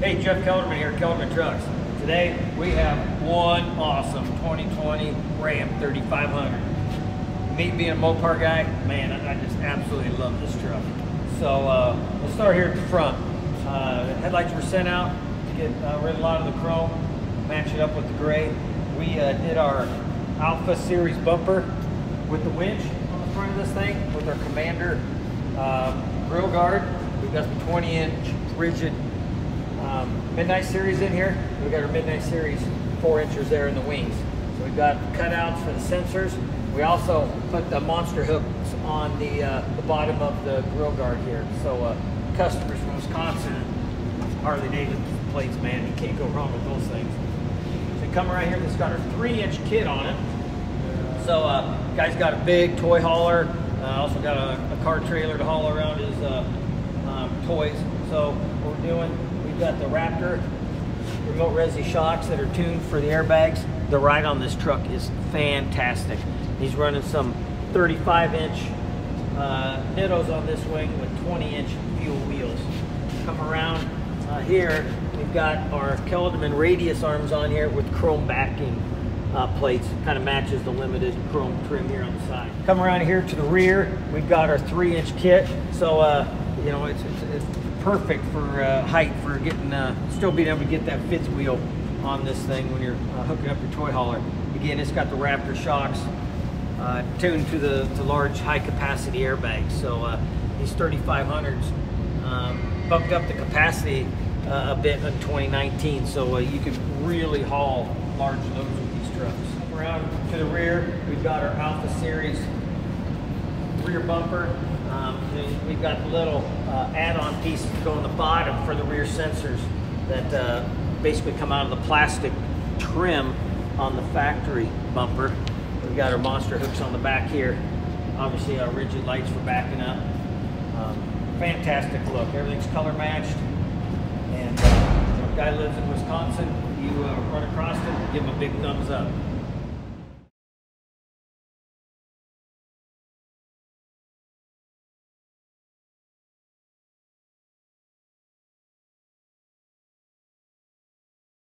Hey, Jeff Kelderman here, Kelderman Trucks. Today we have one awesome 2020 Ram 3500. Me being a Mopar guy, man, I, just absolutely love this truck. So uh, let's start here at the front. Uh, headlights were sent out to get uh, rid of a lot of the chrome, match it up with the gray. We uh, did our Alpha Series bumper with the winch on the front of this thing with our Commander uh, grill guard. We've got the 20 inch rigid um, Midnight Series in here. We've got our Midnight Series four inches there in the wings. So we've got cutouts for the sensors. We also put the monster hooks on the, uh, the bottom of the grill guard here. So uh, customers from Wisconsin, Harley Davidson plates, man, you can't go wrong with those things. So come right here, this got our three inch kit on it. So uh, guy's got a big toy hauler, uh, also got a, a car trailer to haul around his uh, um, toys. So what we're doing, We've got the Raptor remote resi shocks that are tuned for the airbags. The ride on this truck is fantastic. He's running some 35 inch uh, on this wing with 20 inch fuel wheels. Come around uh, here, we've got our Kelderman radius arms on here with chrome backing uh, plates. Kind of matches the limited chrome trim here on the side. Come around here to the rear, we've got our three inch kit. So, uh, you know, it's, it's, it's perfect for uh, height for getting, uh, still being able to get that fifth wheel on this thing when you're uh, hooking up your toy hauler. Again, it's got the Raptor shocks uh, tuned to the to large high capacity airbags. So uh, these 3500s um, bumped up the capacity uh, a bit in 2019. So you can really haul large loads with these trucks. Around to the rear, we've got our Alpha Series rear bumper um, we've got the little uh, add-on pieces that go on the bottom for the rear sensors that uh, basically come out of the plastic trim on the factory bumper. We've got our monster hooks on the back here. Obviously our rigid lights for backing up. Um, fantastic look. Everything's color matched. And uh, if a guy lives in Wisconsin, you uh, run across it, give him a big thumbs up.